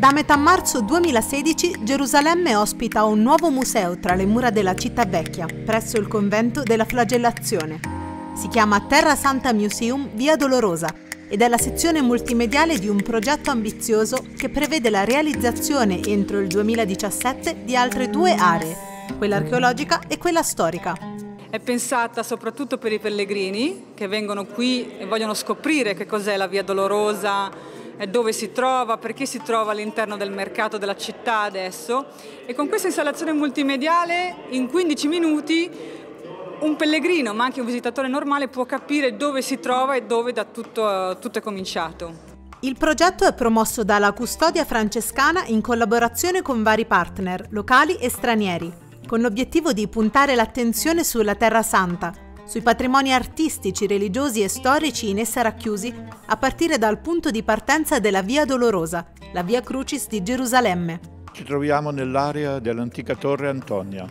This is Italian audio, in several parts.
Da metà marzo 2016 Gerusalemme ospita un nuovo museo tra le mura della città vecchia, presso il convento della flagellazione. Si chiama Terra Santa Museum Via Dolorosa ed è la sezione multimediale di un progetto ambizioso che prevede la realizzazione entro il 2017 di altre due aree, quella archeologica e quella storica. È pensata soprattutto per i pellegrini che vengono qui e vogliono scoprire che cos'è la Via Dolorosa, dove si trova, perché si trova all'interno del mercato della città adesso e con questa installazione multimediale in 15 minuti un pellegrino ma anche un visitatore normale può capire dove si trova e dove da tutto, tutto è cominciato. Il progetto è promosso dalla Custodia Francescana in collaborazione con vari partner, locali e stranieri, con l'obiettivo di puntare l'attenzione sulla Terra Santa, sui patrimoni artistici, religiosi e storici in essa racchiusi, a partire dal punto di partenza della Via Dolorosa, la Via Crucis di Gerusalemme. Ci troviamo nell'area dell'antica Torre Antonia,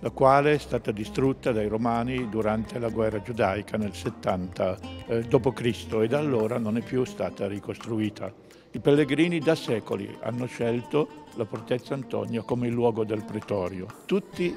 la quale è stata distrutta dai Romani durante la guerra giudaica nel 70 eh, d.C. e da allora non è più stata ricostruita. I pellegrini da secoli hanno scelto la Fortezza Antonia come il luogo del pretorio. Tutti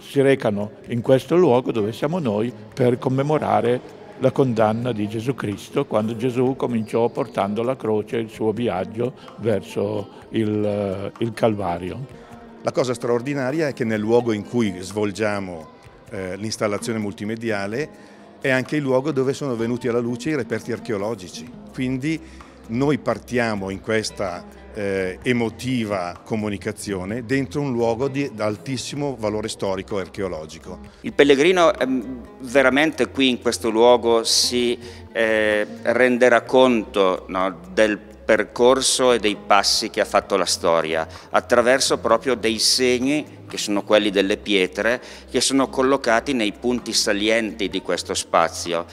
si recano in questo luogo dove siamo noi per commemorare la condanna di Gesù Cristo quando Gesù cominciò portando la croce il suo viaggio verso il, eh, il Calvario. La cosa straordinaria è che nel luogo in cui svolgiamo eh, l'installazione multimediale è anche il luogo dove sono venuti alla luce i reperti archeologici. Quindi noi partiamo in questa eh, emotiva comunicazione dentro un luogo di altissimo valore storico e archeologico. Il pellegrino ehm, veramente qui in questo luogo si eh, renderà conto no, del percorso e dei passi che ha fatto la storia attraverso proprio dei segni che sono quelli delle pietre che sono collocati nei punti salienti di questo spazio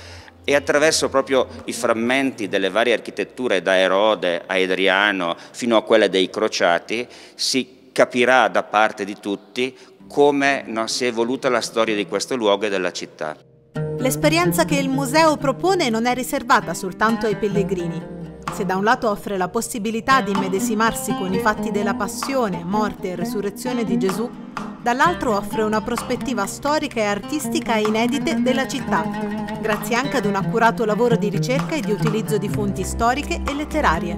e attraverso proprio i frammenti delle varie architetture da Erode a Adriano fino a quelle dei crociati si capirà da parte di tutti come no, si è evoluta la storia di questo luogo e della città. L'esperienza che il museo propone non è riservata soltanto ai pellegrini. Se da un lato offre la possibilità di immedesimarsi con i fatti della passione, morte e resurrezione di Gesù, dall'altro offre una prospettiva storica e artistica inedite della città, grazie anche ad un accurato lavoro di ricerca e di utilizzo di fonti storiche e letterarie.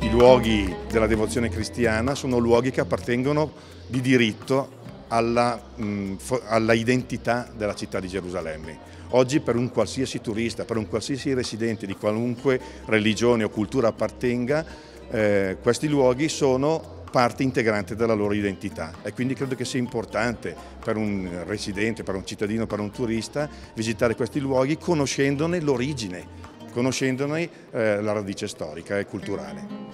I luoghi della devozione cristiana sono luoghi che appartengono di diritto alla, mh, alla identità della città di Gerusalemme. Oggi per un qualsiasi turista, per un qualsiasi residente di qualunque religione o cultura appartenga, eh, questi luoghi sono parte integrante della loro identità e quindi credo che sia importante per un residente, per un cittadino, per un turista visitare questi luoghi conoscendone l'origine, conoscendone eh, la radice storica e culturale.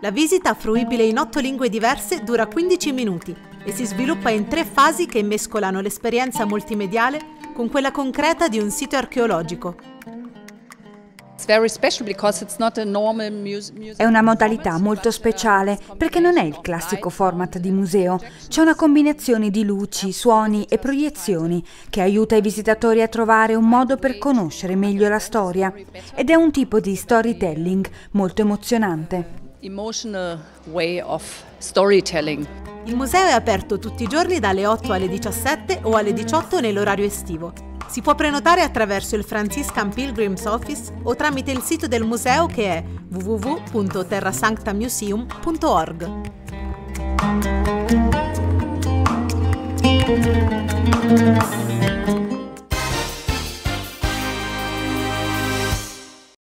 La visita, fruibile in otto lingue diverse, dura 15 minuti e si sviluppa in tre fasi che mescolano l'esperienza multimediale con quella concreta di un sito archeologico. È una modalità molto speciale perché non è il classico format di museo. C'è una combinazione di luci, suoni e proiezioni che aiuta i visitatori a trovare un modo per conoscere meglio la storia ed è un tipo di storytelling molto emozionante. Emotional way of storytelling. Il museo è aperto tutti i giorni dalle 8 alle 17 o alle 18 nell'orario estivo si può prenotare attraverso il Franciscan Pilgrims Office o tramite il sito del museo che è www.terrasanctamuseum.org.